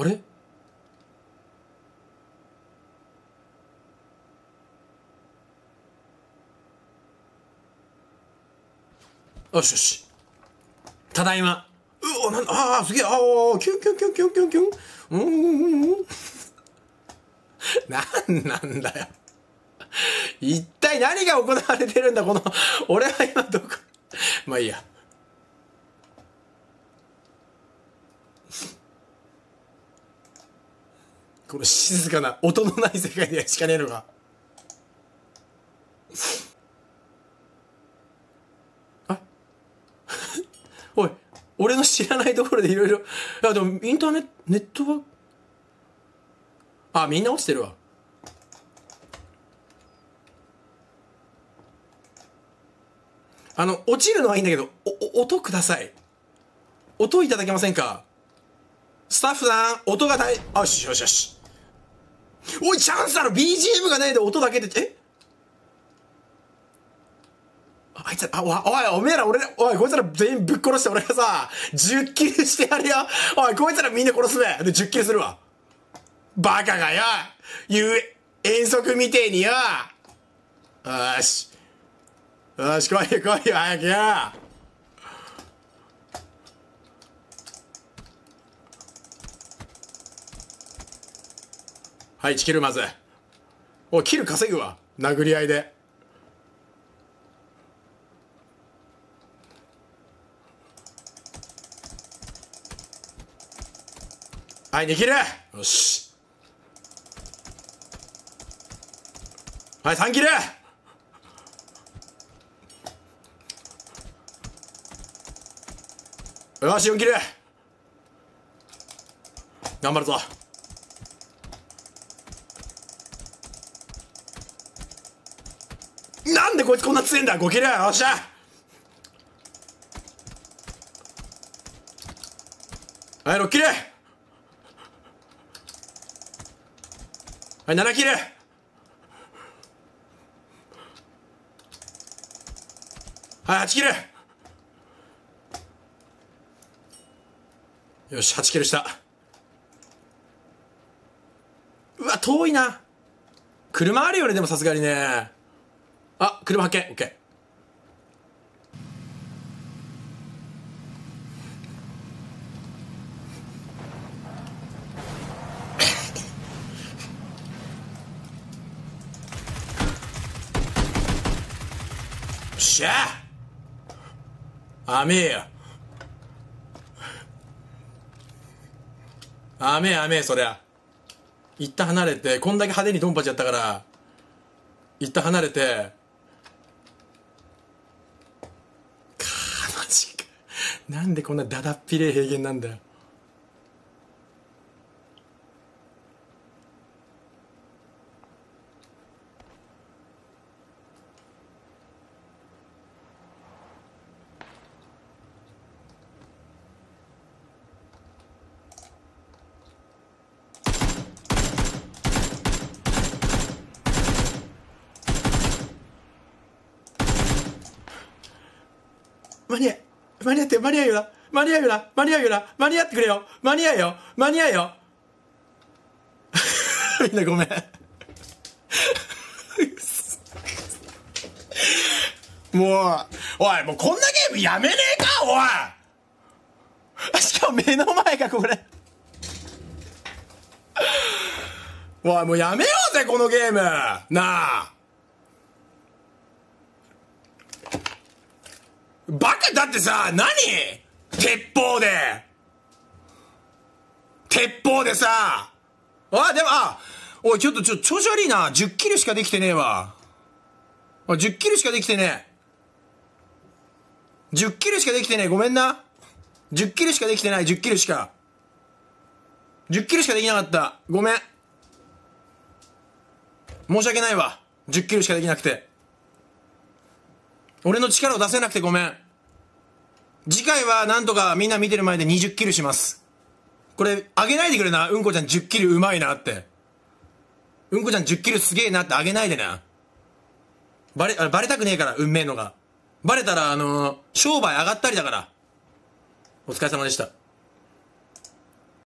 あれ？よしよし。ただいま。うお、なんああ、すげえ、ああ、キュンキュンキュンキュンキュンキュン。うんうんうん。なんなんだよ。一体何が行われてるんだ、この、俺は今どこ、まあいいや。この静かな音のない世界でしかねえのか。あ おい、俺の知らないところでいろいろ、いやでもインターネット、ネットは、あ、みんな落ちてるわ。あの、落ちるのはいいんだけど、お、お音ください。音いただけませんか？スタッフさん、音が大、あよしよしよし。おい、チャンスある !BGM がないで音だけで、え？あいつら、あ、おい、おめえら、俺ら、おい、こいつら全員ぶっ殺して俺がさ、10キルしてやるよ。おい、こいつらみんな殺すべ。で、10キルするわ。バカがよ。言う、遠足みてえによ。よし。よし、来いよ、来いよ、早くよ。はい、1キルまず。おい、キル稼ぐわ。殴り合いで。はい、2キルよし。はい、3キルよし、4キル頑張るぞ。なんでこいつこんな強いんだ !5 キルよっしゃはい、6キルはい、7キルはい、8キルよし、8キルした。うわ、遠いな。車あるよね、でもさすがにね。あ、車発見。オッケー。しゃあ甘えよ甘え甘えそりゃ一旦離れてこんだけ派手にドンパチやったから一旦離れてかマジかなんでこんなだだっぴれ平原なんだよ。間に合間に合って間に合うよな。間に合うよな。間に合うよな。間に合ってくれよ。間に合うよ。間に合うよ。みんなごめん。もうおいもうこんなゲームやめねえかおい。しかも目の前がこれ。おいもうやめようぜこのゲーム。なあ。バカだってさ、何？鉄砲で。鉄砲でさ。あ、でも、あ、おい、ちょっと、ちょ、調子悪いな。10キルしかできてねえわ。あ、10キルしかできてねえ。10キルしかできてねえ。ごめんな。10キルしかできてない。10キルしか。10キルしかできなかった。ごめん。申し訳ないわ。10キルしかできなくて。俺の力を出せなくてごめん。次回はなんとかみんな見てる前で20キルします。これ、あげないでくれな。うんこちゃん10キルうまいなって。うんこちゃん10キルすげえなってあげないでな。バレ、あバレたくねえから、運命のが。バレたら、あのー、商売上がったりだから。お疲れ様でした。